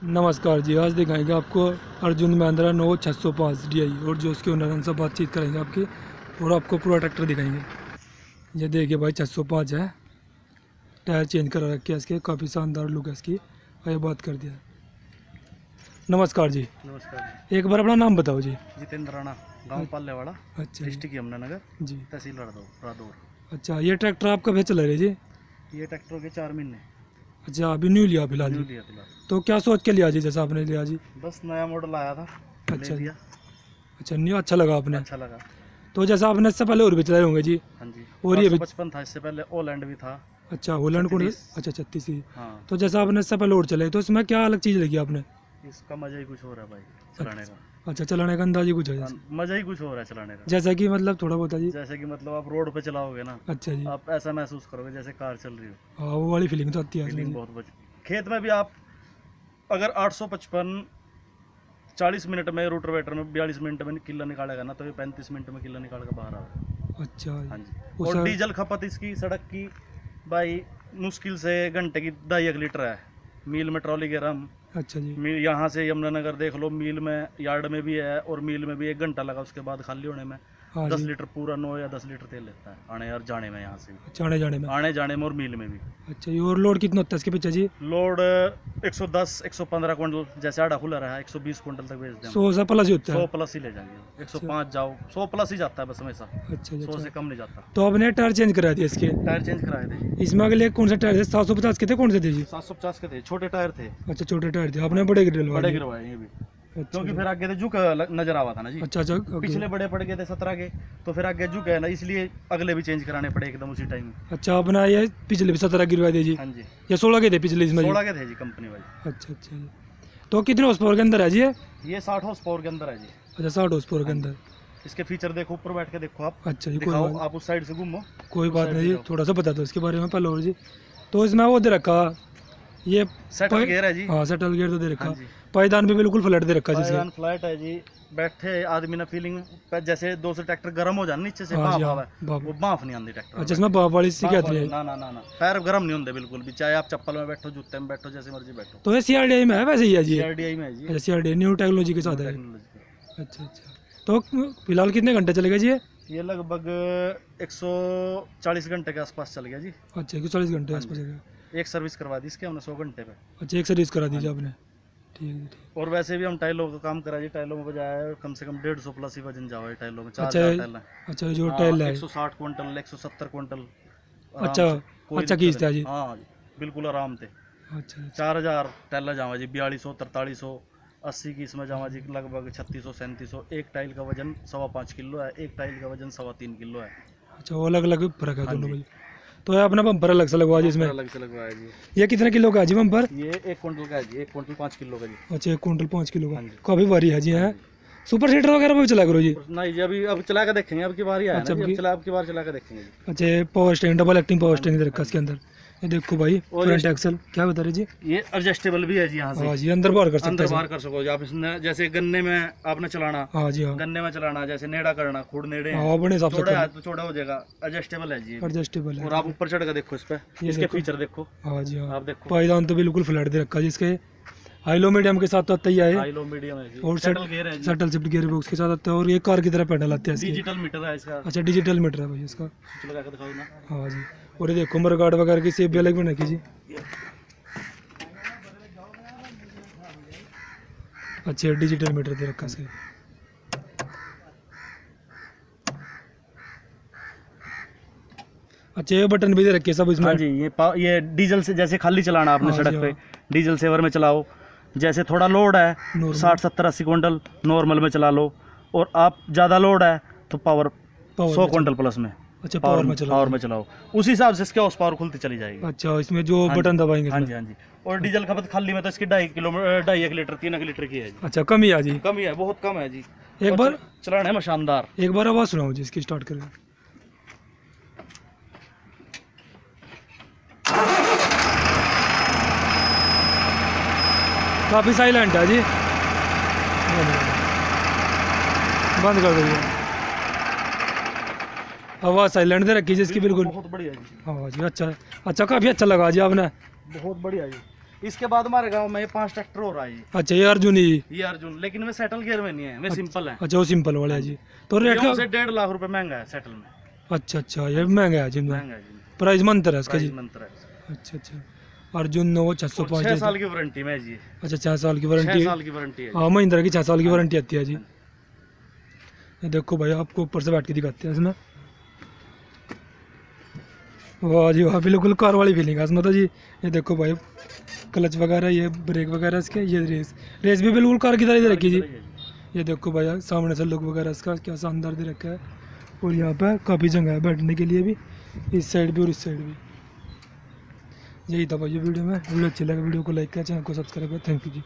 नमस्कार जी आज दिखाएँगे आपको अर्जुन महिंद्रा नो छः सौ पाँच डी आई और जो उसके ओनर से बातचीत करेंगे आपकी और आपको पूरा ट्रैक्टर दिखाएँगे। ये देखिए भाई छः सौ पाँच है। टायर चेंज करा रखे है इसके काफ़ी शानदार लुक है इसकी। आइए बात कर दिया। नमस्कार जी। नमस्कार एक बार अपना नाम बताओ जी। जितेंद्र राणा गाँव पालेवाड़ा अच्छा। डिस्ट्रिक्ट यमुनानगर जी। तहसील रादौर अच्छा ये ट्रैक्टर आपका कब चला रहे जी? ये ट्रैक्टर के चार महीने। अच्छा अभी न्यू लिया फ़िलहाल न्यू जी लिया फ़िलहाल। तो क्या सोच के लिया जी जैसा आपने लिया जी? बस नया मॉडल आया था अच्छा। लिया। अच्छा न्यू अच्छा लगा आपने? अच्छा लगा। तो जैसा आपने इससे पहले और भी चलाए होंगे जी? हाँ जी। और ये बचपन था इससे पहले ओलैंड भी था। अच्छा होलैंड को। अच्छा छत्तीस ही। हाँ। तो जैसा आपने इससे पहले और चलाई तो इसमें क्या अलग चीज़ लगी आपने? इसका मज़ा ही कुछ हो रहा है भाई चलाने का। अच्छा चलाने का अंदाज ही कुछ है हाँ, मज़ा ही कुछ हो रहा है चलाने का। जैसा कि मतलब थोड़ा बहुत जी? जैसे कि मतलब आप रोड पे चलाओगे ना अच्छा जी। आप ऐसा महसूस करोगे जैसे कार चल रही हो। हाँ वो वाली फीलिंग तो आती है फीलिंग बहुत बच खेत में भी आप अगर 855 40 मिनट में रूटरवेटर में 42 मिनट में किला निकालेगा ना तो ये 35 मिनट में किला निकाल कर बाहर आएगा अच्छा हाँ जी। जी और डीजल खपत इसकी सड़क की भाई मुश्किल से घंटे की ढाई एक लीटर है। मील में ट्रॉली गिर रम। अच्छा जी। मील यहाँ से यमुनानगर देख लो मील में यार्ड में भी है और मील में भी एक घंटा लगा उसके बाद खाली होने में। हाँ दस लीटर पूरा नौ या दस लीटर तेल लेता है। आने और जाने में यहाँ से। अच्छा आने जाने में। आने जाने में और मील में भी। अच्छा ये और लोड कितना होता है इसके पीछे जी? लोड 110 115 क्विंटल जैसे आड़ा खुला रहा है 120 क्विंटल तक बेच दें सौ से प्लस ही होता है? सौ प्लस ही ले जाएँगे। 105 जाओ सौ प्लस ही जाता है बस हमेशा। अच्छा सौ से अच्छा। कम नहीं जाता। तो आपने टायर चेंज करा दिया इसके? टायर चेंज कराए थे। इसमें अगले कौन सा टायर थे? सात सौ पचास के थे कौन से थे जी? सात सौ पचास के थे छोटे टायर थे। अच्छा छोटे टायर थे। आपने बड़े गिरे बड़े गिरवाए ये भी। अच्छा क्योंकि फिर आगे तो झुक नज़र आवा था ना जी। अच्छा अच्छा। पिछले बड़े पड़ गए थे सत्रह के तो फिर आगे झुक गए ना इसलिए अगले भी चेंज कराने पड़े एकदम उसी टाइम अच्छा अपना ये पिछले भी सत्रह गिरवा दिए जी। हाँ जी। या सोलह के थे पिछले इसमें सोलह के थे जी कंपनी वाली। अच्छा अच्छा। तो कितने हॉर्स पावर के अंदर है जी ये? साठ हाउस पावर के अंदर है जी। अच्छा साठ हॉर्स पावर के अंदर। इसके फीचर देखो ऊपर बैठ के देखो आप। अच्छा जी कोई दिखाओ आप उस साइड से घूमो। कोई बात नहीं जी थोड़ा सा बता दो इसके बारे में पहले और जी। तो इसमें वो दे रखा ये सेटल गेयर है जी। हाँ सेटल गेयर तो दे रखा। हाँ जी। पायदान भी बिल्कुल फ्लैट दे रखा पायदान फ्लैट है जी। बैठे आदमी ना फीलिंग जैसे दो से ट्रैक्टर गर्म हो जाए नीचे से हाँ भाप हाँ आवे वो भाप नहीं आती ट्रैक्टर अच्छा इसमें बाप वाली भाप नहीं है? ना ना ना ना। पैर गर्म नहीं होते बिल्कुल भी चाहे आप चप्पल में बैठो जूते में बैठो जैसे मर्ज़ी बैठो। तो ये सी आर डी आई में है वैसे ही है जी? सीआरडीआई में है जी। अच्छा सी न्यू टेक्नोलॉजी के साथ है। अच्छा अच्छा। तो फ़िलहाल कितने घंटे चलेगा जी ये? ये लगभग 140 घंटे के आसपास चल गया जी। अच्छा एक चालीस घंटे हाँ आसपास जी। चलेगा एक सर्विस करवा दी इसके हमने 100 घंटे पे। अच्छा एक सर्विस करा हाँ दीजिए आपने। ठीक है ठीक। और वैसे भी हम टाइलों का काम करा जी टाइलों में बजाया है कम से कम डेढ़ सौ प्लस ही वज़न जाओ टाइलों में चार अच्छा, टाइल हैं। अच्छा जो हाँ, टाइल है 160 क्विंटल 170 क्विंटल आराम अच्छा से, कोई अच्छा दिक्कत खींचता जी। हाँ बिल्कुल आराम थे अच्छा अच्छा। चार हज़ार टाइल जावा जी बयालीस सौ तरतालीस सौ अस्सी की इसमें जावा जी लगभग छत्तीस सौ सैंतीस सौ। एक टाइल का वज़न सवा पाँच किलो है एक टाइल का वज़न सवा तीन किलो है। अच्छा वो अलग अलग फ़र्क है हाँ दोनों। में। तो अपना बम्पर अलग से लगवा जी इसमें। अलग से लगवाया जी। ये कितने किलो का है जी बम्पर ये एक क्विंटल का है जी एक क्विंटल पाँच किलो का जी। अच्छा एक क्विंटल पाँच किलो का। हाँ काफ़ी भारी है जी है सुपर सीटर वगैरह भी चला करो जी? नहीं जी अभी अब चला कर देखेंगे अब की बार ही आया अच्छा, ना जी, अब की- चला अब की बार चला कर देखेंगे अच्छा power steering double acting power stand दे रखा है इसके अंदर। ये देखो भाई फ्रंट एक्सल क्या बता रहे जी? ये एडजस्टेबल भी है जी यहाँ से। हाँ जी अंदर बाहर कर सकते अंदर बाहर कर सको जी। आप इसने जैसे गन्ने में आपने चलाना हाँ जी हाँ। गन्ने में चलाना जैसे नेड़ा करना खुद नेड़े हाँ। अपने हिसाब से है तो चौड़ा हो जाएगा। एडजस्टेबल है जी एडजस्टेबल है। और आप ऊपर चढ़ कर देखो इस पे। ये इसके फीचर देखो। हाँ जी हाँ। आप देखो। पायदान तो बिल्कुल फ्लैट दे रखा है जिसके हाई लो मीडियम के साथ तो आता ही है। हाई लो मीडियम है जी। और सेटल सेट- गेयर है जी। सटल शिफ्ट गियर बॉक्स के साथ आता है। और ये कार की तरह पैडल आते हैं डिजिटल मीटर है इसका। अच्छा डिजिटल मीटर है भाई इसका। हाँ जी। और ये देखो मरगार्ड वगैरह की सेप भी अलग बना की जी। अच्छा डिजिटल मीटर दे रखा है इसके अच्छा ये बटन भी दे रखे सब इसमें। हाँ जी ये ये डीजल से जैसे खाली चलाना आपने हाँ सड़क पे। डीजल सेवर में चलाओ। जैसे थोड़ा लोड है साठ सत्तर अस्सी क्विंटल नॉर्मल में चला लो। और आप ज़्यादा लोड है तो पावर पावर सौ क्विंटल प्लस में। अच्छा पावर में चला पावर में चलाओ। उस हिसाब से इसके हॉर्स पावर खुलती चली जाएगी। अच्छा इसमें जो हाँ बटन दबाएँगे हाँ जी हाँ जी। और डीजल खपत खाली में तो इसकी ढाई किलो ढाई एक लीटर तीन एक लीटर की है जी। अच्छा कम ही आ जी। कम ही है बहुत कम है जी। एक बार चल- चलाने में शानदार। एक बार आवाज़ सुनाओ जी इसकी स्टार्ट करें। काफ़ी साइलेंट है जी। बंद कर दीजिए आवाज़ साइलेंट दे रखी जी इसकी बिल्कुल। बहुत बढ़िया जी। हाँ जी अच्छा अच्छा काफ़ी अच्छा लगा जी आपने। बहुत बढ़िया जी। इसके बाद हमारे गाँव में पाँच ट्रैक्टर हो रहा है अच्छा ये अर्जुन ही। ये अर्जुन लेकिन वे सेटल गियर में नहीं है वे सिंपल है। अच्छा वो सिंपल वाला है जी। तो रेट का डेढ़ लाख रुपए महँगा है सेटल में। अच्छा अच्छा ये महँगा है जिनमें महँगा है जी। प्राइस मंतर है इसका जी। मंत्र है अच्छा अच्छा। अर्जुन नौ छः सौ और पाँच छह साल की वारंटी में जी। अच्छा छः साल की छह वारंटी साल की वारंटी है हाँ महिंद्रा की छः साल की वारंटी आती है जी। देखो भाई आपको ऊपर से बैठ के दिखाते हैं इसमें। वाह जी वाह बिल्कुल कार वाली फीलिंग है। इसमें तो जी ये देखो भाई क्लच वगैरह ये ब्रेक वगैरह इसके ये रेस रेस भी बिल्कुल कार की तरह दे रखी जी। ये देखो भैया सामने से लुक वगैरह इसका क्या शानदार दे रखा है। और यहाँ पे काफ़ी जगह है बैठने के लिए भी इस साइड भी और इस साइड भी। यही था भाई ये वीडियो में। वीडियो अच्छी लगे वीडियो को लाइक करें चैनल को सब्सक्राइब करें। Thank you ji.